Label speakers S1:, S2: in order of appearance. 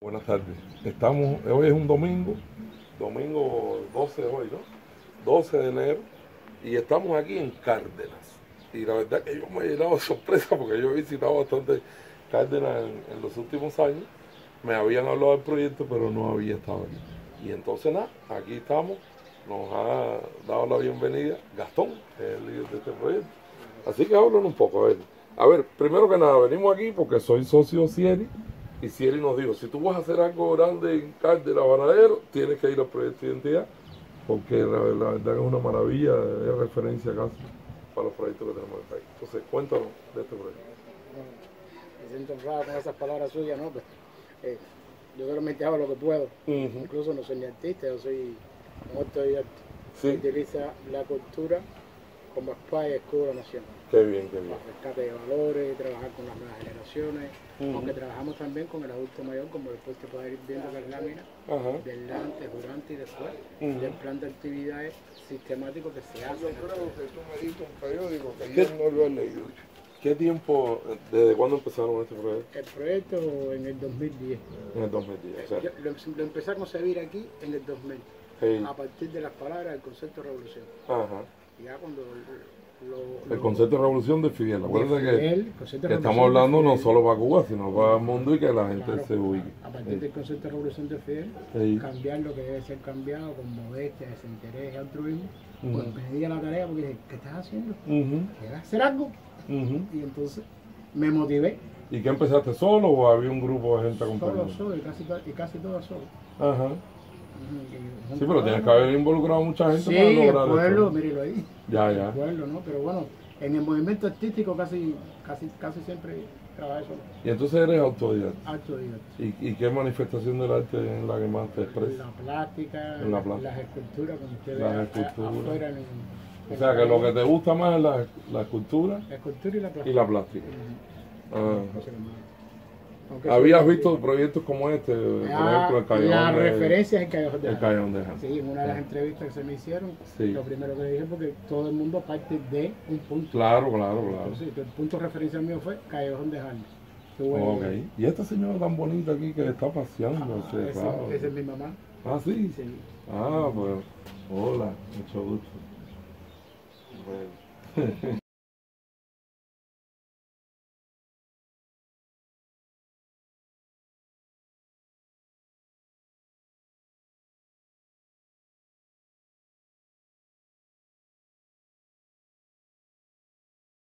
S1: Buenas tardes. Estamos, hoy es un domingo, domingo 12 de hoy, ¿no? 12 de enero, y estamos aquí en Cárdenas. Y la verdad que yo me he llenado de sorpresa porque yo he visitado bastante Cárdenas en, los últimos años. Me habían hablado del proyecto, pero no había estado aquí. Y entonces nada, aquí estamos, nos ha dado la bienvenida Gastón, el líder de este proyecto. Así que háblanos un poco, a ver. A ver, primero que nada, venimos aquí porque soy socio Cieri y Cieri nos dijo, si tú vas a hacer algo grande en Cárdenas, Banadero, tienes que ir al proyecto de identidad, porque la, la verdad que es una maravilla, es referencia casi para los proyectos que tenemos en el país. Entonces, cuéntanos de este proyecto.
S2: me siento honrado con esas palabras suyas, ¿no? Pues, eh, yo solamente hago lo que puedo. Incluso no soy ni artista, yo soy un autodidacta.
S1: Sí,
S2: Utiliza la cultura como espada y escudo nacional.
S1: qué bien, qué bien.
S2: Rescate de valores, trabajar con las nuevas generaciones, aunque trabajamos también con el adulto mayor, como después te puedes ir viendo la lámina,
S1: Ajá.
S2: del antes, durante y después,
S1: Ujú.
S2: del plan de actividades sistemático que se hace.
S3: Yo creo que tú me diste un periódico que
S1: ¿Qué?
S3: yo no lo he leído.
S1: ¿Qué tiempo, desde cuándo empezaron este proyecto?
S2: El proyecto en el 2010.
S1: En el 2010. O sea,
S2: Yo lo, lo empecé a concebir aquí en el 2000.
S1: sí.
S2: a partir de las palabras del concepto de revolución.
S1: Ajá.
S2: Ya cuando lo,
S1: El concepto de revolución de Fidel. Acuérdate que,
S2: el
S1: estamos hablando no solo para Cuba, sino para el mundo y que la gente
S2: claro,
S1: se ubique.
S2: A partir del concepto de revolución de Fidel,
S1: Sí.
S2: cambiar lo que debe ser cambiado con modestia, desinterés y altruismo.
S1: Ujú.
S2: Pues me di a la tarea porque dije, ¿qué estás haciendo?
S1: Ujú,
S2: ¿Quieres hacer algo? Y entonces me motivé,
S1: ¿Y qué empezaste solo o había un grupo de gente
S2: solo,
S1: acompañando?
S2: solo, y casi, y casi todo solo.
S1: Ajá. Sí, pero tienes que haber involucrado a mucha gente
S2: Sí,
S1: para
S2: el
S1: lograr
S2: pueblo,
S1: esto.
S2: míralo ahí.
S1: Ya,
S2: El
S1: ya.
S2: pueblo, ¿no? Pero bueno, en el movimiento artístico casi, casi, casi siempre trabajé solo.
S1: Y entonces eres autodidacta.
S2: Autodidacta.
S1: ¿Y, y qué manifestación del arte es la que más te expresa?
S2: La plástica,
S1: En la plástica.
S2: las esculturas, como usted
S1: Las esculturas.
S2: afuera en,
S1: O
S2: en
S1: sea, que lo que te gusta más es la, la escultura
S2: La escultura y la plástica.
S1: y la plástica. Ah.
S2: Aunque
S1: ¿Habías visto proyectos como este? Por
S2: Ah,
S1: ejemplo, el Callejón
S2: La
S1: de,
S2: referencia es el Callejón de
S1: el. Callejón de.
S2: Sí, en una de las entrevistas que se me hicieron,
S1: Sí.
S2: lo primero que dije porque todo el mundo parte de un punto.
S1: Claro, claro, claro.
S2: Entonces, el punto referencial mío fue Callejón de Jara. Tuve-
S1: Ok. ¿Y esta señora tan bonita aquí que está paseando?
S2: Ah, esa-
S1: claro.
S2: esa es mi mamá.
S1: Ah, sí.
S2: Sí.
S1: Ah, pues, hola, mucho gusto. Bueno.